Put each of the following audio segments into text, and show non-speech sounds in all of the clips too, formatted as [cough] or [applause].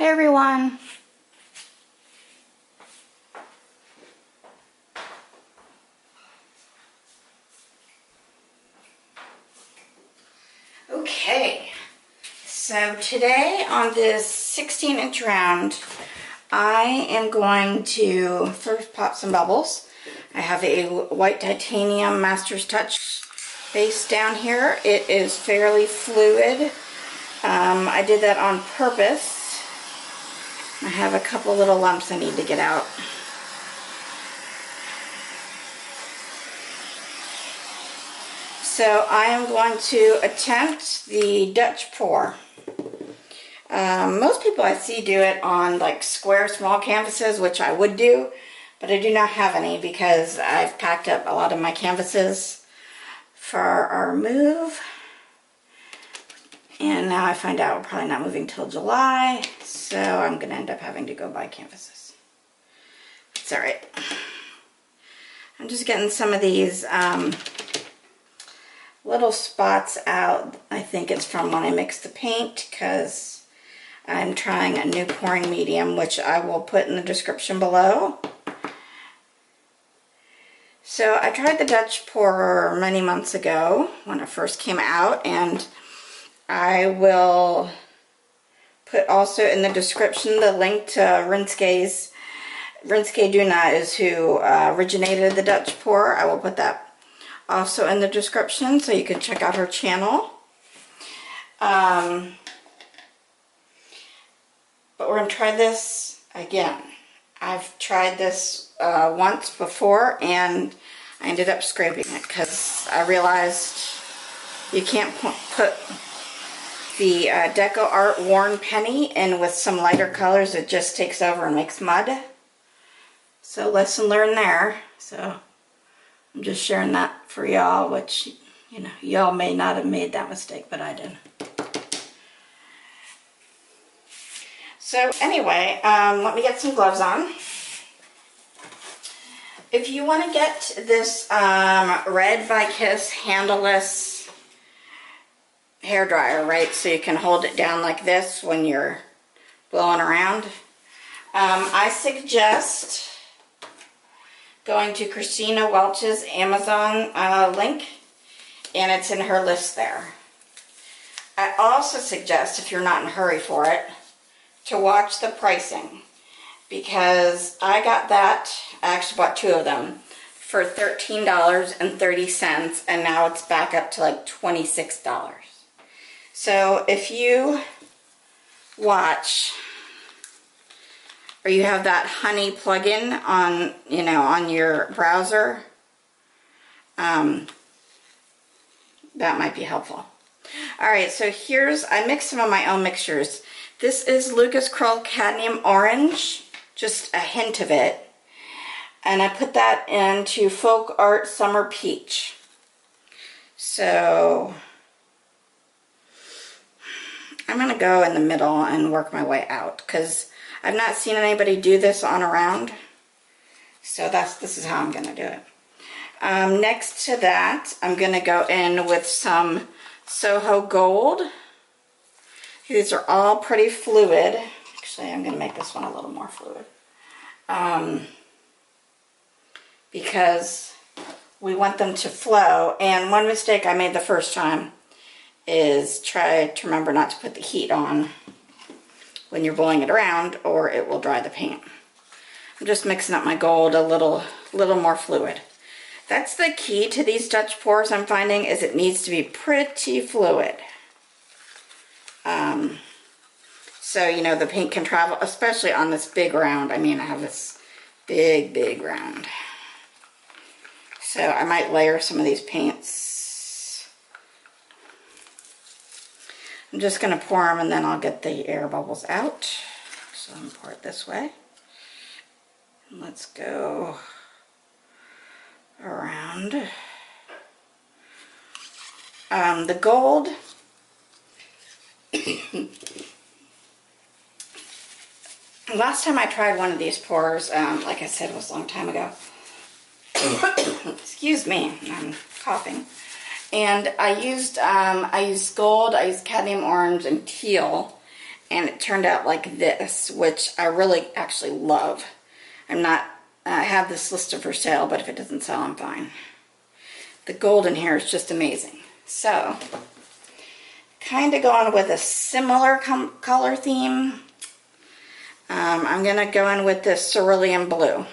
Hey everyone. Okay, so today on this 16 inch round, I am going to first pop some bubbles. I have a white titanium Master's Touch base down here. It is fairly fluid. Um, I did that on purpose. I have a couple little lumps I need to get out. So I am going to attempt the Dutch pour. Um, most people I see do it on like square small canvases, which I would do, but I do not have any because I've packed up a lot of my canvases for our move. And now I find out we're probably not moving till July, so I'm to end up having to go buy canvases. It's alright. I'm just getting some of these um, little spots out. I think it's from when I mixed the paint because I'm trying a new pouring medium, which I will put in the description below. So I tried the Dutch pourer many months ago when it first came out and I will put also in the description the link to Rinske's Rinske Douna is who uh, originated the Dutch pour. I will put that also in the description so you can check out her channel. Um, but we're going to try this again. I've tried this uh, once before and I ended up scraping it because I realized you can't put the uh, Deco Art Worn Penny and with some lighter colors. It just takes over and makes mud. So lesson learned there. So I'm just sharing that for y'all, which, you know, y'all may not have made that mistake, but I did. So anyway, um, let me get some gloves on. If you want to get this um, Red by Kiss handleless hair dryer, right, so you can hold it down like this when you're blowing around, um, I suggest going to Christina Welch's Amazon uh, link, and it's in her list there. I also suggest, if you're not in a hurry for it, to watch the pricing because I got that, I actually bought two of them for $13.30 and now it's back up to like $26. So if you watch or you have that honey plugin on, you know, on your browser, um, that might be helpful. All right, so here's, I mixed some of my own mixtures. This is Lukas Cryl Cadmium Orange just a hint of it. And I put that into Folk Art Summer Peach. So I'm going to go in the middle and work my way out because I've not seen anybody do this on around. So that's this is how I'm going to do it. Um, next to that, I'm going to go in with some Soho Gold. These are all pretty fluid. Actually, I'm going to make this one a little more fluid. Um, because we want them to flow. And one mistake I made the first time is try to remember not to put the heat on when you're blowing it around or it will dry the paint. I'm just mixing up my gold a little, little more fluid. That's the key to these Dutch pours I'm finding is it needs to be pretty fluid. Um, so, you know, the paint can travel, especially on this big round. I mean, I have this big, big round. So I might layer some of these paints. I'm just going to pour them and then I'll get the air bubbles out. So I'm going to pour it this way. Let's go around. Um, the gold [coughs] last time I tried one of these pours, um, like I said, was a long time ago. [coughs] Excuse me, I'm coughing. And I used um, I used gold, I used cadmium orange, and teal. and it turned out like this, which I really actually love. I'm not, I have this listed for sale, but if it doesn't sell, I'm fine. The gold in here is just amazing. So, kind of going with a similar color theme. Um, I'm going to go in with this cerulean blue.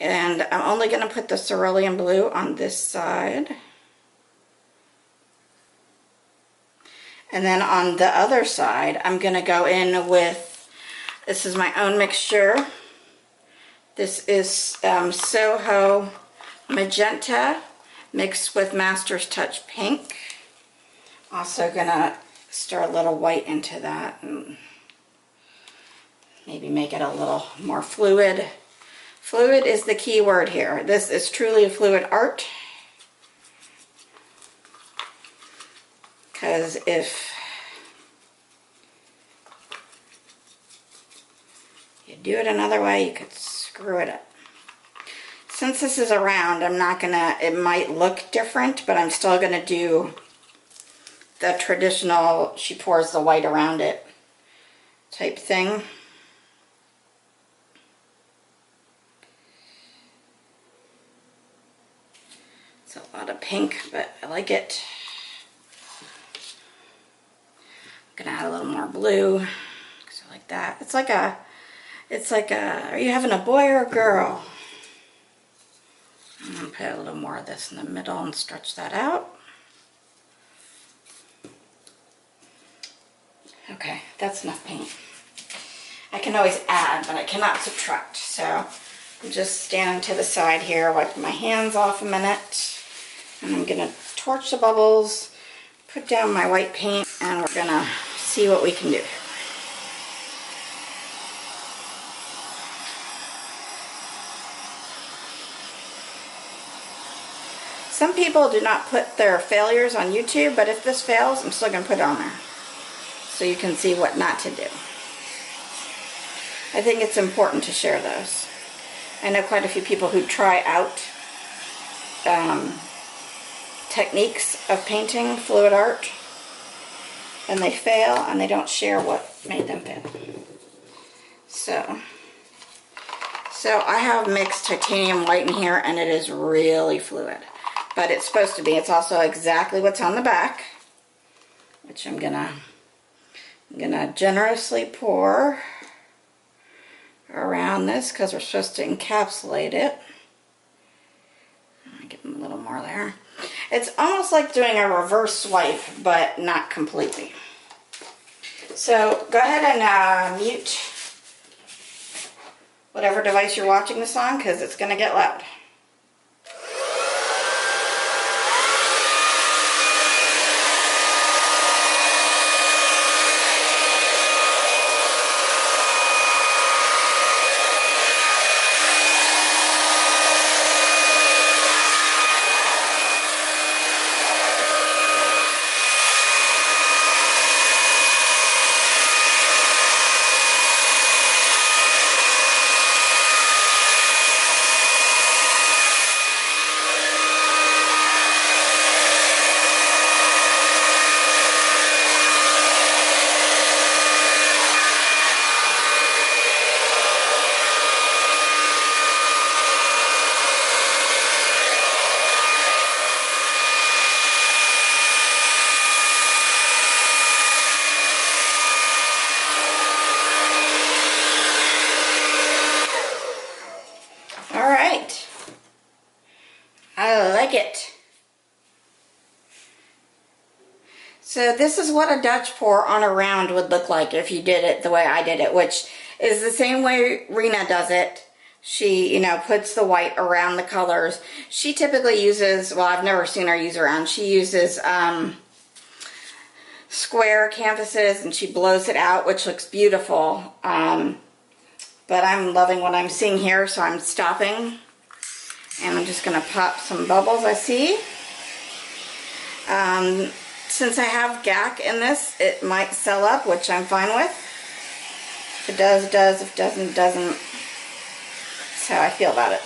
And I'm only going to put the cerulean blue on this side. And then on the other side, I'm going to go in with, this is my own mixture. This is um, Soho Magenta mixed with Master's Touch Pink. Also going to stir a little white into that and maybe make it a little more fluid. Fluid is the key word here. This is truly a fluid art. Because if you do it another way, you could screw it up. Since this is around, I'm not gonna, it might look different, but I'm still gonna do the traditional, she pours the white around it type thing. A lot of pink, but I like it. I'm gonna add a little more blue, so like that. It's like a, it's like a, are you having a boy or a girl? I'm gonna put a little more of this in the middle and stretch that out. Okay, that's enough paint. I can always add, but I cannot subtract. So I'm just standing to the side here, wiping my hands off a minute. And I'm gonna torch the bubbles, put down my white paint, and we're gonna see what we can do. Some people do not put their failures on YouTube, but if this fails, I'm still gonna put it on there so you can see what not to do. I think it's important to share those. I know quite a few people who try out um, techniques of painting, fluid art, and they fail and they don't share what made them fail. So, so I have mixed titanium white in here and it is really fluid. But it's supposed to be. It's also exactly what's on the back, which I'm gonna I'm to generously pour around this because we're supposed to encapsulate it. Give them a little more there. It's almost like doing a reverse swipe, but not completely. So go ahead and uh, mute whatever device you're watching this on because it's going to get loud. So this is what a Dutch pour on a round would look like if you did it the way I did it, which is the same way Rena does it. She, you know, puts the white around the colors. She typically uses, well, I've never seen her use around. She uses um, square canvases and she blows it out, which looks beautiful. Um, but I'm loving what I'm seeing here, so I'm stopping. And I'm just going to pop some bubbles I see. Um, since I have GAC in this, it might cell up, which I'm fine with. If it does, it does. If it doesn't, it doesn't. That's how I feel about it.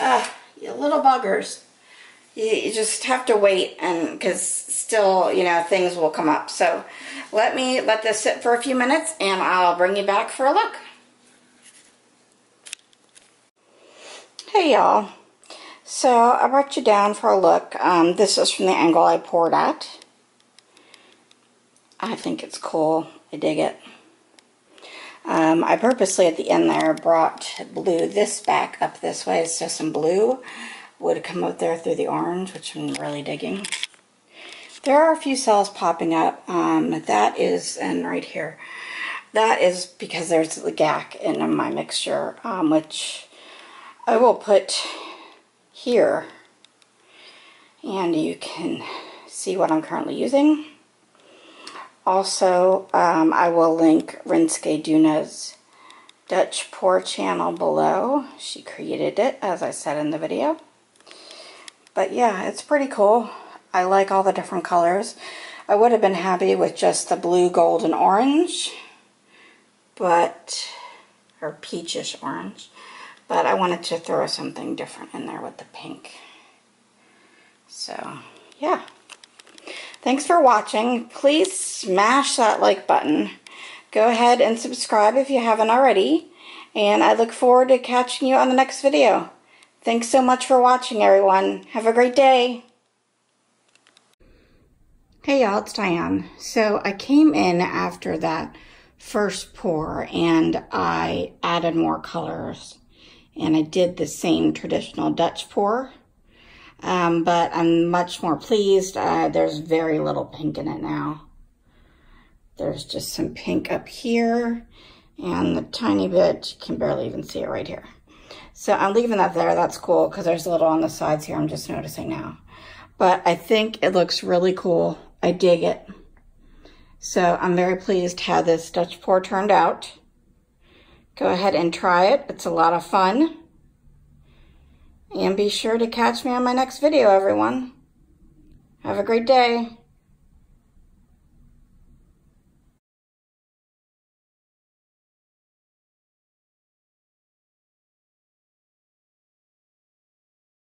Ah, you little buggers. You, you just have to wait and because still, you know, things will come up. So let me let this sit for a few minutes and I'll bring you back for a look. Hey y'all. So I brought you down for a look. Um, this is from the angle I poured at. I think it's cool. I dig it. Um, I purposely at the end there brought blue this back up this way so some blue would come up there through the orange, which I'm really digging. There are a few cells popping up. Um, that is, and right here, that is because there's the GAC in my mixture, um, which I will put here. And you can see what I'm currently using. Also, um, I will link Rinske Douna's Dutch pour channel below. She created it, as I said in the video. But yeah, it's pretty cool. I like all the different colors. I would have been happy with just the blue, gold, and orange. But, or peachish orange. But I wanted to throw something different in there with the pink. So, yeah. Thanks for watching. Please smash that like button. Go ahead and subscribe if you haven't already. And I look forward to catching you on the next video. Thanks so much for watching, everyone. Have a great day. Hey y'all, it's Diane. So I came in after that first pour and I added more colors. And I did the same traditional Dutch pour um, but I'm much more pleased. Uh, there's very little pink in it now. There's just some pink up here and the tiny bit, you can barely even see it right here. So I'm leaving that there. That's cool because there's a little on the sides here. I'm just noticing now. But I think it looks really cool. I dig it. So I'm very pleased how this Dutch pour turned out. Go ahead and try it. It's a lot of fun. And be sure to catch me on my next video, everyone. Have a great day.